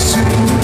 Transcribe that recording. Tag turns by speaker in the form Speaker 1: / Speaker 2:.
Speaker 1: to